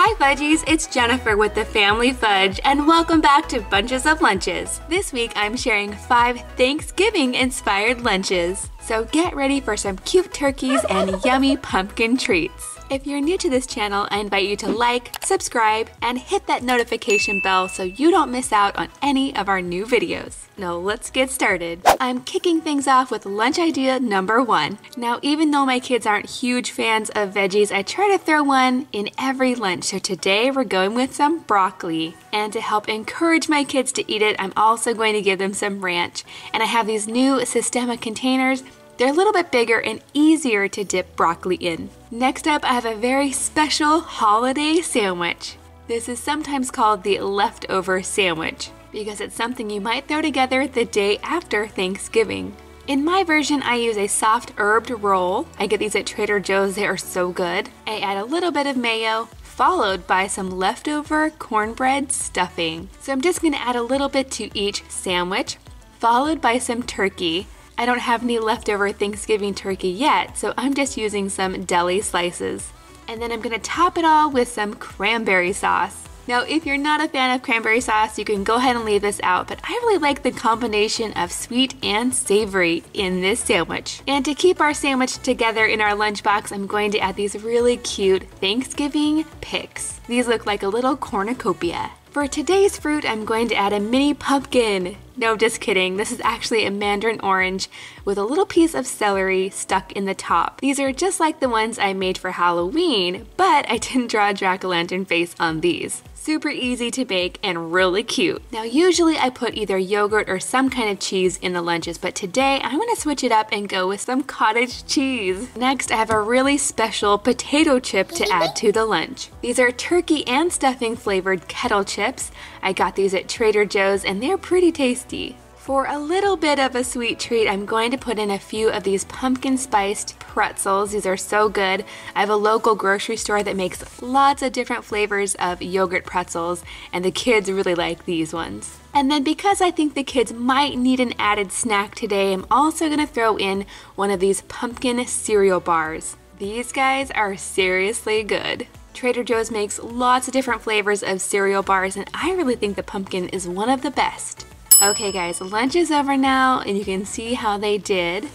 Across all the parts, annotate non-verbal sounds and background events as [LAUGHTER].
Hi Fudgies, it's Jennifer with the Family Fudge, and welcome back to Bunches of Lunches. This week I'm sharing five Thanksgiving inspired lunches. So get ready for some cute turkeys and yummy pumpkin treats. If you're new to this channel, I invite you to like, subscribe, and hit that notification bell so you don't miss out on any of our new videos. Now let's get started. I'm kicking things off with lunch idea number one. Now even though my kids aren't huge fans of veggies, I try to throw one in every lunch. So today we're going with some broccoli. And to help encourage my kids to eat it, I'm also going to give them some ranch. And I have these new Sistema containers they're a little bit bigger and easier to dip broccoli in. Next up, I have a very special holiday sandwich. This is sometimes called the leftover sandwich because it's something you might throw together the day after Thanksgiving. In my version, I use a soft herbed roll. I get these at Trader Joe's, they are so good. I add a little bit of mayo, followed by some leftover cornbread stuffing. So I'm just gonna add a little bit to each sandwich, followed by some turkey. I don't have any leftover Thanksgiving turkey yet, so I'm just using some deli slices. And then I'm gonna top it all with some cranberry sauce. Now, if you're not a fan of cranberry sauce, you can go ahead and leave this out, but I really like the combination of sweet and savory in this sandwich. And to keep our sandwich together in our lunchbox, I'm going to add these really cute Thanksgiving picks. These look like a little cornucopia. For today's fruit, I'm going to add a mini pumpkin. No, just kidding. This is actually a mandarin orange with a little piece of celery stuck in the top. These are just like the ones I made for Halloween, but I didn't draw a jack-o'-lantern face on these super easy to make and really cute. Now usually I put either yogurt or some kind of cheese in the lunches, but today I'm gonna switch it up and go with some cottage cheese. Next I have a really special potato chip to add to the lunch. These are turkey and stuffing flavored kettle chips. I got these at Trader Joe's and they're pretty tasty. For a little bit of a sweet treat, I'm going to put in a few of these pumpkin spiced pretzels. These are so good. I have a local grocery store that makes lots of different flavors of yogurt pretzels, and the kids really like these ones. And then because I think the kids might need an added snack today, I'm also going to throw in one of these pumpkin cereal bars. These guys are seriously good. Trader Joe's makes lots of different flavors of cereal bars, and I really think the pumpkin is one of the best. Okay guys, lunch is over now and you can see how they did.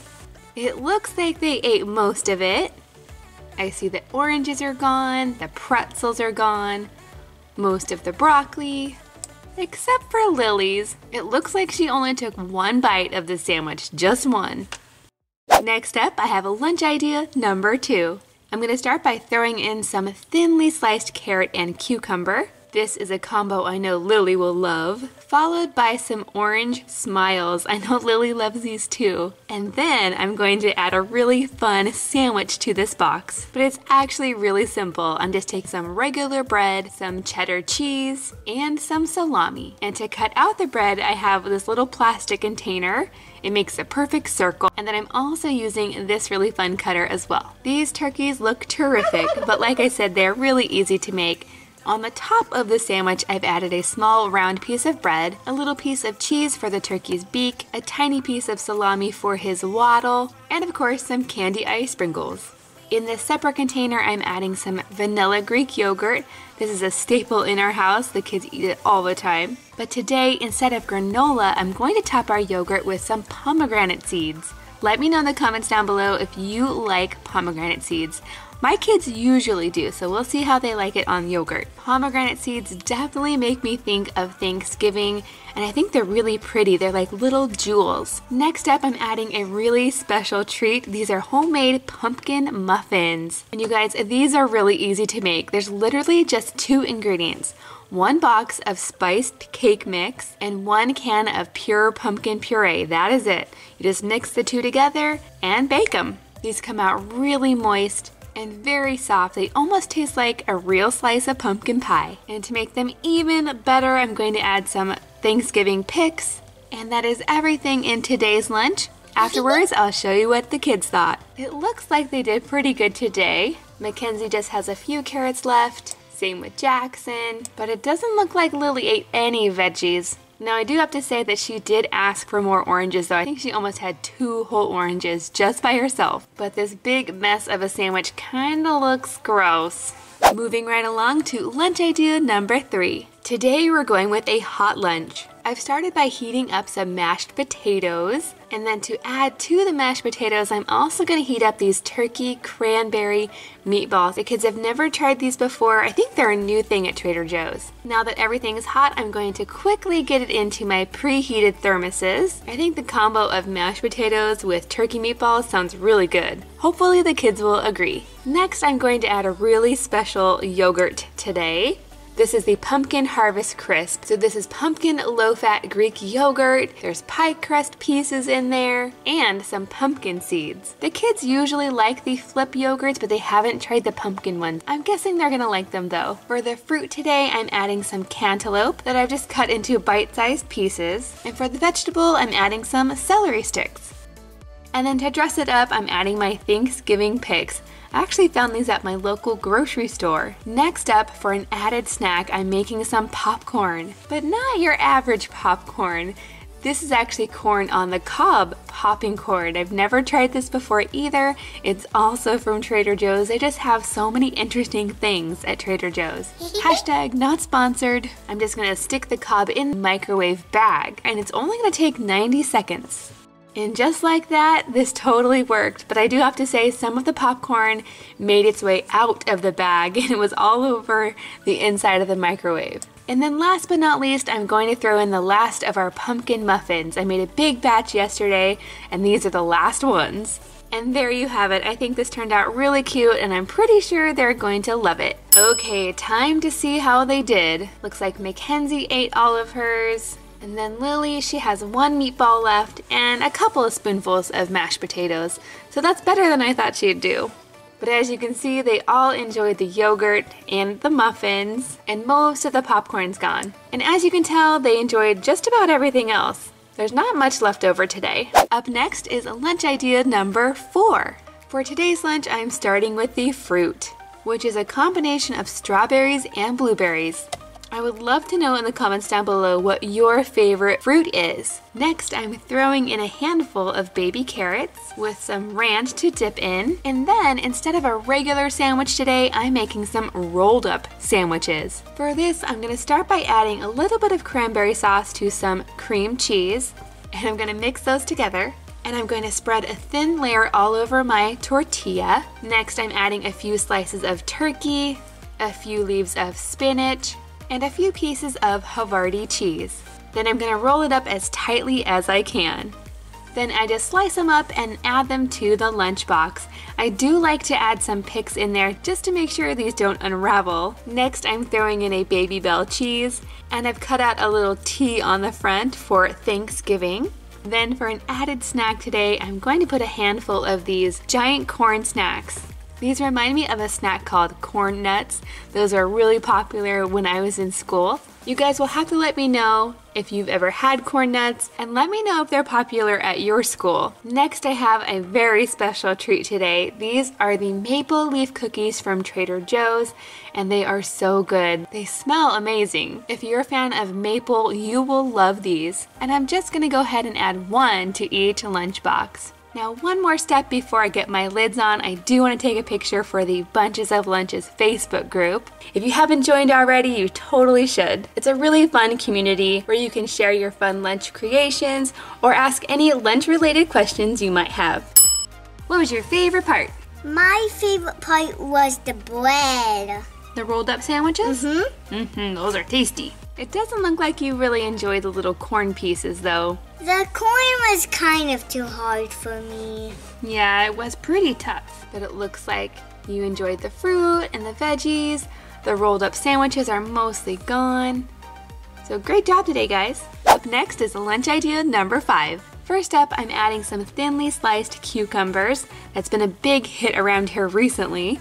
It looks like they ate most of it. I see the oranges are gone, the pretzels are gone, most of the broccoli, except for Lily's. It looks like she only took one bite of the sandwich, just one. Next up, I have a lunch idea number two. I'm gonna start by throwing in some thinly sliced carrot and cucumber. This is a combo I know Lily will love, followed by some orange smiles. I know Lily loves these too. And then I'm going to add a really fun sandwich to this box. But it's actually really simple. I'm just taking some regular bread, some cheddar cheese, and some salami. And to cut out the bread, I have this little plastic container. It makes a perfect circle. And then I'm also using this really fun cutter as well. These turkeys look terrific, but like I said, they're really easy to make. On the top of the sandwich, I've added a small round piece of bread, a little piece of cheese for the turkey's beak, a tiny piece of salami for his waddle, and of course some candy ice sprinkles. In this separate container, I'm adding some vanilla Greek yogurt. This is a staple in our house, the kids eat it all the time. But today, instead of granola, I'm going to top our yogurt with some pomegranate seeds. Let me know in the comments down below if you like pomegranate seeds. My kids usually do, so we'll see how they like it on yogurt. Pomegranate seeds definitely make me think of Thanksgiving, and I think they're really pretty. They're like little jewels. Next up, I'm adding a really special treat. These are homemade pumpkin muffins. And you guys, these are really easy to make. There's literally just two ingredients one box of spiced cake mix, and one can of pure pumpkin puree. That is it. You just mix the two together and bake them. These come out really moist and very soft. They almost taste like a real slice of pumpkin pie. And to make them even better, I'm going to add some Thanksgiving picks. And that is everything in today's lunch. Afterwards, I'll show you what the kids thought. It looks like they did pretty good today. Mackenzie just has a few carrots left. Same with Jackson. But it doesn't look like Lily ate any veggies. Now I do have to say that she did ask for more oranges though. I think she almost had two whole oranges just by herself. But this big mess of a sandwich kinda looks gross. Moving right along to lunch idea number three. Today we're going with a hot lunch. I've started by heating up some mashed potatoes. And then to add to the mashed potatoes, I'm also going to heat up these turkey cranberry meatballs. The kids have never tried these before. I think they're a new thing at Trader Joe's. Now that everything is hot, I'm going to quickly get it into my preheated thermoses. I think the combo of mashed potatoes with turkey meatballs sounds really good. Hopefully the kids will agree. Next, I'm going to add a really special yogurt today. This is the Pumpkin Harvest Crisp. So this is pumpkin low-fat Greek yogurt. There's pie crust pieces in there and some pumpkin seeds. The kids usually like the flip yogurts, but they haven't tried the pumpkin ones. I'm guessing they're gonna like them though. For the fruit today, I'm adding some cantaloupe that I've just cut into bite-sized pieces. And for the vegetable, I'm adding some celery sticks. And then to dress it up, I'm adding my Thanksgiving picks. I actually found these at my local grocery store. Next up, for an added snack, I'm making some popcorn. But not your average popcorn. This is actually corn on the cob popping corn. I've never tried this before either. It's also from Trader Joe's. They just have so many interesting things at Trader Joe's. [LAUGHS] Hashtag not sponsored. I'm just gonna stick the cob in the microwave bag and it's only gonna take 90 seconds. And just like that, this totally worked. But I do have to say, some of the popcorn made its way out of the bag [LAUGHS] and it was all over the inside of the microwave. And then last but not least, I'm going to throw in the last of our pumpkin muffins. I made a big batch yesterday and these are the last ones. And there you have it. I think this turned out really cute and I'm pretty sure they're going to love it. Okay, time to see how they did. Looks like Mackenzie ate all of hers. And then Lily, she has one meatball left and a couple of spoonfuls of mashed potatoes. So that's better than I thought she'd do. But as you can see, they all enjoyed the yogurt and the muffins, and most of the popcorn's gone. And as you can tell, they enjoyed just about everything else. There's not much left over today. Up next is lunch idea number four. For today's lunch, I'm starting with the fruit, which is a combination of strawberries and blueberries. I would love to know in the comments down below what your favorite fruit is. Next, I'm throwing in a handful of baby carrots with some ranch to dip in. And then, instead of a regular sandwich today, I'm making some rolled up sandwiches. For this, I'm gonna start by adding a little bit of cranberry sauce to some cream cheese. And I'm gonna mix those together and I'm going to spread a thin layer all over my tortilla. Next, I'm adding a few slices of turkey, a few leaves of spinach, and a few pieces of Havarti cheese. Then I'm gonna roll it up as tightly as I can. Then I just slice them up and add them to the lunchbox. I do like to add some picks in there just to make sure these don't unravel. Next I'm throwing in a Babybel cheese and I've cut out a little T on the front for Thanksgiving. Then for an added snack today, I'm going to put a handful of these giant corn snacks. These remind me of a snack called corn nuts. Those are really popular when I was in school. You guys will have to let me know if you've ever had corn nuts and let me know if they're popular at your school. Next, I have a very special treat today. These are the maple leaf cookies from Trader Joe's and they are so good. They smell amazing. If you're a fan of maple, you will love these. And I'm just gonna go ahead and add one to each lunchbox. Now one more step before I get my lids on, I do want to take a picture for the Bunches of Lunches Facebook group. If you haven't joined already, you totally should. It's a really fun community where you can share your fun lunch creations or ask any lunch related questions you might have. What was your favorite part? My favorite part was the bread. The rolled up sandwiches? Mm-hmm. Mm-hmm, those are tasty. It doesn't look like you really enjoy the little corn pieces though. The corn was kind of too hard for me. Yeah, it was pretty tough, but it looks like you enjoyed the fruit and the veggies. The rolled up sandwiches are mostly gone. So great job today, guys. Up next is lunch idea number five. First up, I'm adding some thinly sliced cucumbers. That's been a big hit around here recently.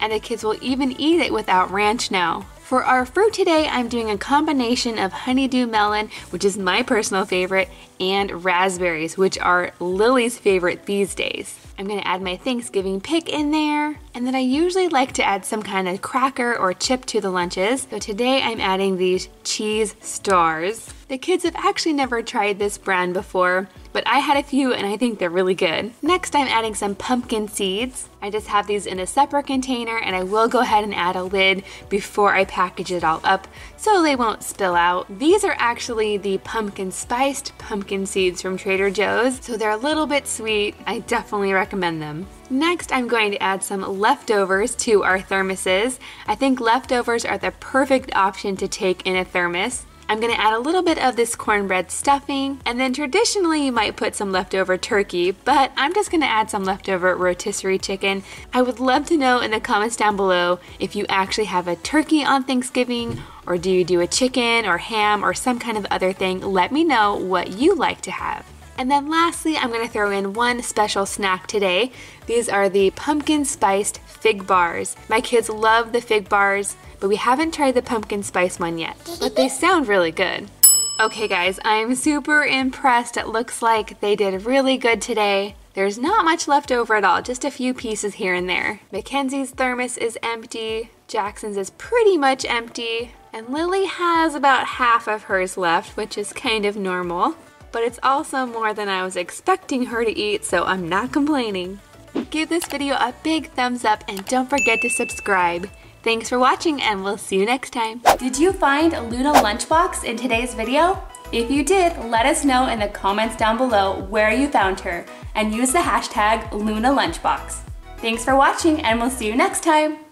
And the kids will even eat it without ranch now. For our fruit today, I'm doing a combination of honeydew melon, which is my personal favorite, and raspberries, which are Lily's favorite these days. I'm gonna add my Thanksgiving pick in there. And then I usually like to add some kind of cracker or chip to the lunches. So today I'm adding these cheese stars. The kids have actually never tried this brand before, but I had a few and I think they're really good. Next, I'm adding some pumpkin seeds. I just have these in a separate container and I will go ahead and add a lid before I package it all up so they won't spill out. These are actually the pumpkin spiced pumpkin seeds from Trader Joe's, so they're a little bit sweet. I definitely recommend them. Next, I'm going to add some leftovers to our thermoses. I think leftovers are the perfect option to take in a thermos. I'm gonna add a little bit of this cornbread stuffing, and then traditionally you might put some leftover turkey, but I'm just gonna add some leftover rotisserie chicken. I would love to know in the comments down below if you actually have a turkey on Thanksgiving, or do you do a chicken or ham or some kind of other thing? Let me know what you like to have. And then lastly, I'm gonna throw in one special snack today. These are the pumpkin spiced fig bars. My kids love the fig bars but we haven't tried the pumpkin spice one yet. But they sound really good. Okay guys, I'm super impressed. It looks like they did really good today. There's not much left over at all, just a few pieces here and there. Mackenzie's thermos is empty, Jackson's is pretty much empty, and Lily has about half of hers left, which is kind of normal. But it's also more than I was expecting her to eat, so I'm not complaining. Give this video a big thumbs up and don't forget to subscribe. Thanks for watching and we'll see you next time. Did you find a Luna Lunchbox in today's video? If you did, let us know in the comments down below where you found her and use the hashtag Luna Lunchbox. Thanks for watching and we'll see you next time.